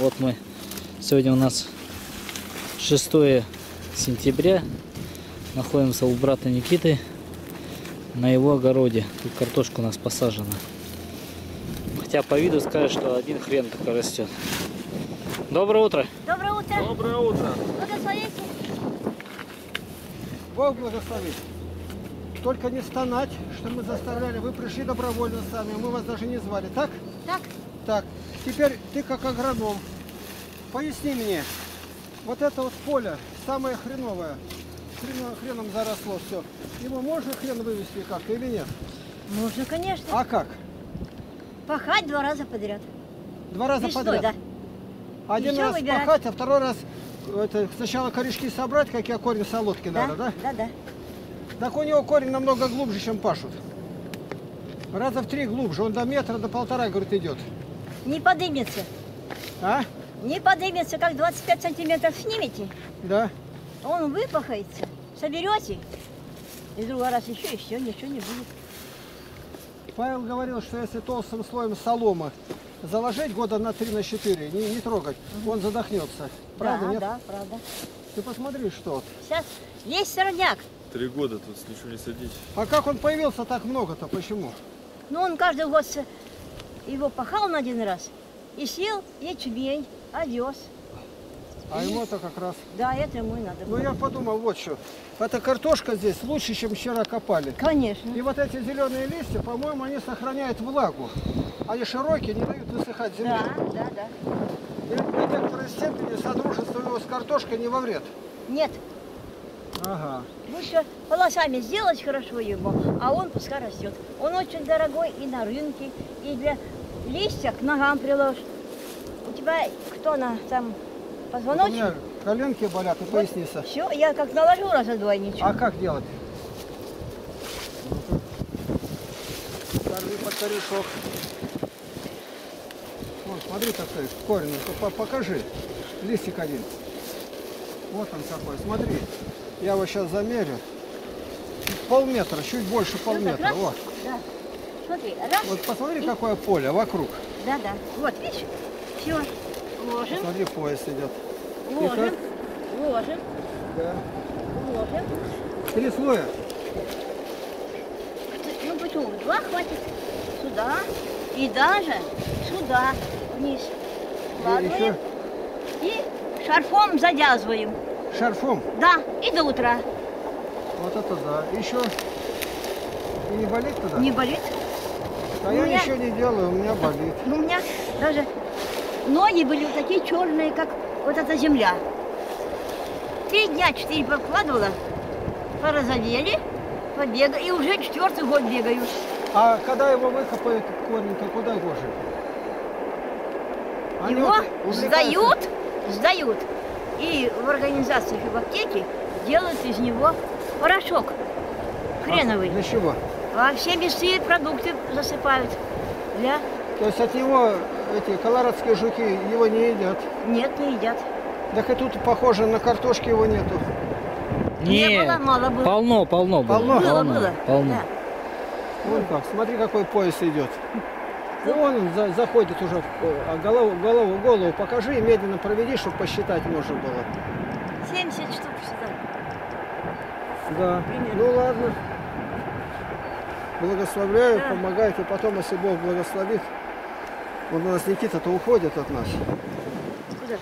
Вот мы. Сегодня у нас 6 сентября. Находимся у брата Никиты на его огороде. Тут картошка у нас посажена. Хотя по виду скажешь, что один хрен только растет. Доброе утро. Доброе утро. Доброе утро. Благословите. Бог благословит. Только не стонать, что мы заставляли. Вы пришли добровольно сами, мы вас даже не звали. Так? Так, Так. Теперь ты как агроном. Поясни мне. Вот это вот поле, самое хреновое. Хрено- хреном заросло все. Его можно хрен вывести как-то или нет? можно, конечно. А как? Пахать два раза подряд. Два раза Весной, подряд. да. Один всё раз выбирать. пахать, а второй раз это, сначала корешки собрать, как я корень солодки Да, надо, да? да, да. Так у него корень намного глубже, чем пашут. Раза в три глубже. Он до метра, до полтора, говорит, идет. Не подымется. А? Не подымется, как 25 сантиметров снимете, Да. он выпахается, соберете, и в другой раз еще, и все, ничего не будет. Павел говорил, что если толстым слоем солома заложить года на 3 на 4, не, не трогать, он задохнется. Правда, да, нет? да, правда. Ты посмотри, что. Сейчас есть сорняк, Три года тут ничего не садить. А как он появился так много-то? Почему? но он каждый год его пахал на один раз, и сел ячмень, овес. А ему-то как раз. Да, это ему и надо Ну было. я подумал, вот что. Эта картошка здесь лучше, чем вчера копали. Конечно. И вот эти зеленые листья, по-моему, они сохраняют влагу. Они широкие, не дают высыхать земле. Да, да, да. И до некоторой степени содружество его с картошкой не во вред. Нет, Ага. лучше полосами сделать хорошо его, а он пускай растет. Он очень дорогой и на рынке, и для листья к ногам приложишь. У тебя кто на там Вот у позвоночник? меня коленки болят и поясница. Все, я как наложу раза два ничего. А как делать? Корми под корешок. Вот, смотри какой корень. Ну, по- покажи. Листик один. Вот он какой. Смотри. Я его сейчас замерю. Полметра, чуть больше Вот полметра. раз. Вот. Да. Смотри, раз. Вот посмотри, какое поле вокруг. Да, да. Вот, видишь? Все. Ложим, Смотри, пояс идет. ложим, ложим, Да. ложим. Три слоя. Ну почему? Два хватит. Сюда. И даже сюда. Вниз. Складываем. И шарфом завязываем. Шарфом. Да, и до утра. Вот это да. Еще. И не болит туда? Не болит. А у я меня- ничего не делаю, у меня болит. Ну, У меня даже ноги были вот такие черные, как вот эта земля. Три дня, четыре покладывала, порозовели, побегали, и уже четвертый год бегаю. А когда его выкопают корень, то куда его же? Они Его вот сдают, сдают. И в организациях и в аптеке делают из него порошок хреновый. А, для чего? А все мясные продукты засыпают. Для... То есть от него эти колорадские жуки его не едят. Нет, не едят. Так и тут похоже на картошки его нету. Не Нет, было, мало было. полно, полно было. Полно? Было, полно, было. полно. Да. Вон как, смотри, какой пояс идет. И он за- заходит уже, в, а голову, голову, голову покажи и медленно проведи, чтобы посчитать можно было. 70 штук сюда. Да. Примерно. Ну ладно. Благословляю, Да. помогает, и потом, если Бог благословит, вот у нас Никита-то уходит от нас. Куда?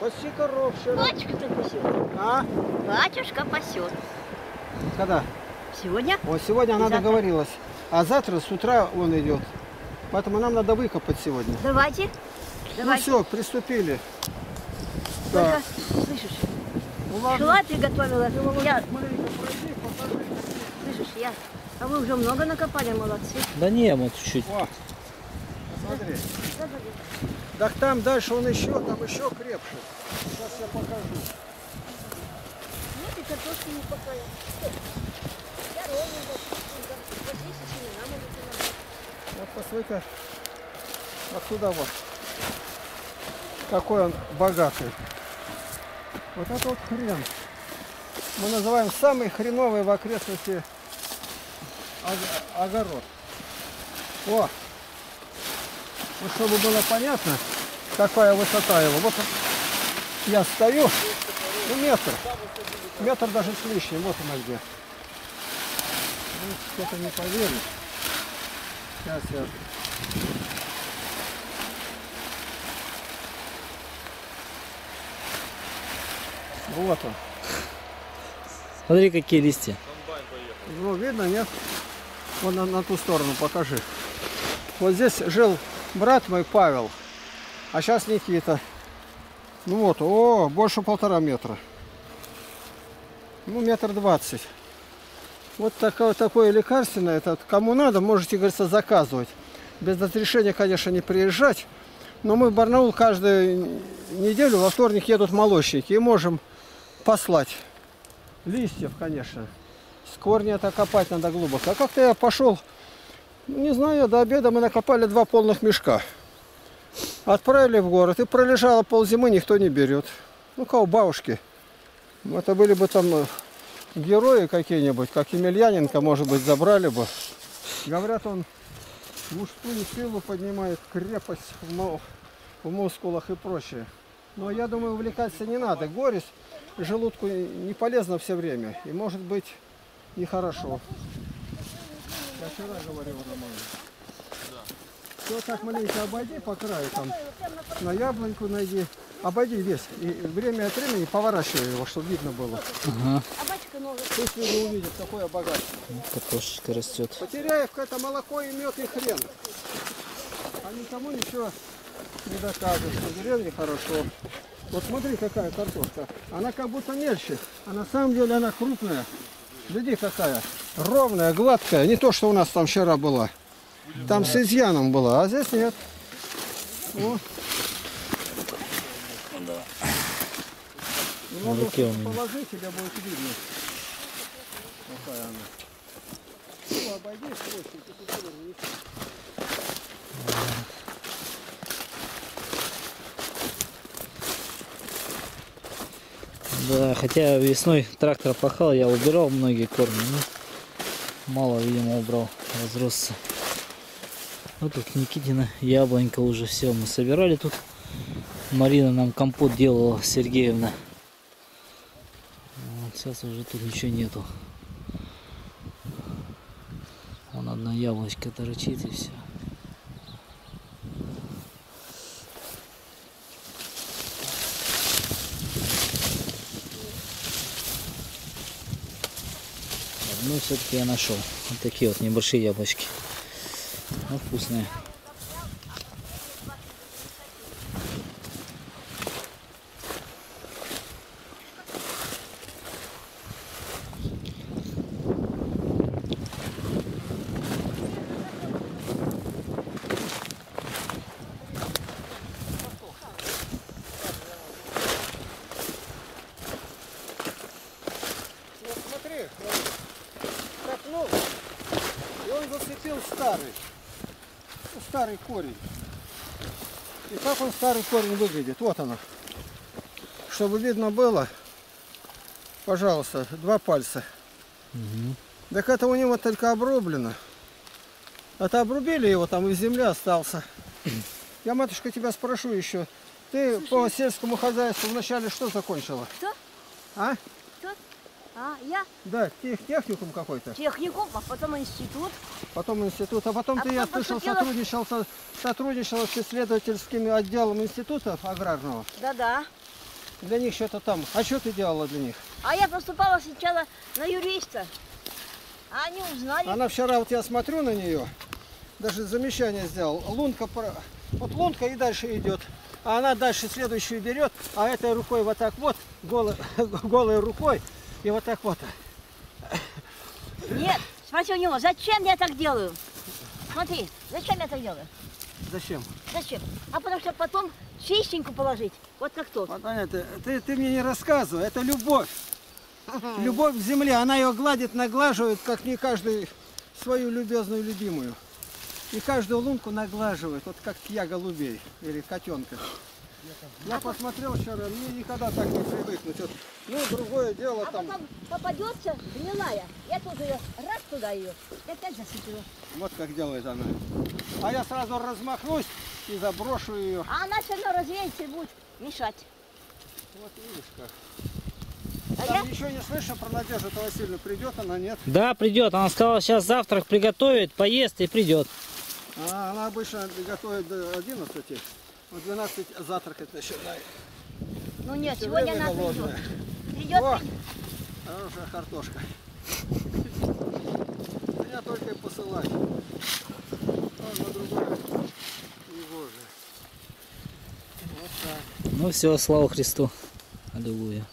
Почти коров вчера. Батюшка пасет. А? Батюшка пасет. Когда? Сегодня? Вот сегодня она завтра? договорилась. А завтра с утра он идет. Поэтому нам надо выкопать сегодня. Давайте. Ну Давайте. все, приступили. Только, Так. слышишь, Ну ладно. шла приготовила. Я, слышишь, я. А вы уже много накопали, молодцы. Да не, мы чуть-чуть. О, посмотри. Так там дальше он еще, там еще крепше. Сейчас я покажу. Нет, и картошки не покаял. Я ровненько, вот здесь и семена набрать. Вот посмотри-ка. Отсюда вот. Какой он богатый. Вот это вот хрен. Мы называем самый хреновый в окрестности ог- огород. О! Ну, чтобы было понятно, какая высота его. Вот я стою, ну метр, метр даже с лишним, вот она где. Ну, Кто-то не поверит. Сейчас я... Вот он. Смотри, какие листья. Ну, видно, нет? Вон на, на ту сторону покажи. Вот здесь жил брат мой Павел, а сейчас Никита. Ну вот, о, больше полтора метра. Ну, метр двадцать. Вот такое, такое лекарственное, это кому надо, можете, говорится, заказывать. Без разрешения, конечно, не приезжать. Но мы в Барнаул каждую неделю во вторник едут молочники и можем послать. Листьев, конечно. С корня это копать надо глубоко. А как-то я пошел, не знаю, до обеда мы накопали два полных мешка. Отправили в город и пролежало ползимы, никто не берет. Ну, кого бабушки. Это были бы там э, герои какие-нибудь, как Емельяненко, может быть, забрали бы. Говорят, он мужскую силу поднимает, крепость в, в мускулах и прочее. Но я думаю, увлекаться не надо. Горесть желудку не полезно все время. И может быть нехорошо. Я вчера говорил Роману. Все так маленько обойди по краю, там на яблоньку найди. Обойди весь. И время от времени поворачивай его, чтобы видно было. Ага. Новый. Пусть люди увидят, какое богатство. Картошечка растет. Потеряев это молоко и мед и хрен. А никому ничего не докажешь, что деревне хорошо. Вот смотри, какая картошка. Она как будто мельче, а на самом деле она крупная. Гляди, какая. Ровная, гладкая. Не то, что у нас там вчера была. Там с изъяном была, а здесь нет. О. У меня. положи, тебя будет видно. Какая она. Ну, обойди, спроси, ты тут Да, хотя весной трактор пахал, я убирал многие корни, но мало, видимо, убрал, разросся. Вот тут Никитина яблонька уже все мы собирали тут. Марина нам компот делала, Сергеевна. Вот сейчас уже тут ничего нету. Вон одна яблочко торчит и все. Одну все-таки я нашел. Вот такие вот небольшие яблочки. Ну, вкусные. Зацепил старый, ну, старый корень. И как он старый корень выглядит? Вот оно. Чтобы видно было, пожалуйста, два пальца. Мгм. Так это у него только обрублено. Это обрубили его, там и земля остался. Я, матушка, тебя спрошу еще. Ты по сельскому хозяйству вначале что закончила? Кто? А? А, я Да, тех, техникум какой-то. техникум, а потом институт. Потом институт. А потом А ты, я потом слышал, поступила- сотрудничал, со- сотрудничала с исследовательским отделом института аграрного. Да-да. Для них что-то там. А что ты делала для них? А я поступала сначала на юриста. А они узнали. Она вчера, вот я смотрю на нее, даже замечание сделал. Лунка, вот лунка и дальше идет. А она дальше следующую берет, а этой рукой вот так вот, голой, голой рукой, и вот так вот. Нет, спроси у него, зачем я так делаю? Смотри, зачем я так делаю? Зачем? Зачем? А потому что потом чистенько положить, вот как. Вот, Аня, ты, ты, ты мне не рассказывай, это любовь. Любовь к земле, она ее гладит, наглаживает, как не каждый свою любезную любимую. И каждую лунку наглаживает, вот как я голубей или котенка. Я посмотрел вчера, мне никогда так не привыкнуть. Вот, ну, другое дело А там, потом попадется гнилая. Я тут ее раз туда ее, и опять засыпила. вот как делает она. А я сразу размахнусь, и заброшу ее. А она все равно развеется и будет мешать. Вот видишь как. А Там я, еще не слышно про Надежду Васильевну. Придет она, нет? Да, придет. Она сказала, сейчас завтрак приготовит, поест и придет. А, она обычно готовит до 11. В 12 завтракать начинает. ну нет, сегодня она голодная. придет. О! придет. Хорошая картошка. Меня только и посылать. А на другое. Вот так. Ну все, слава Христу. Аллилуйя.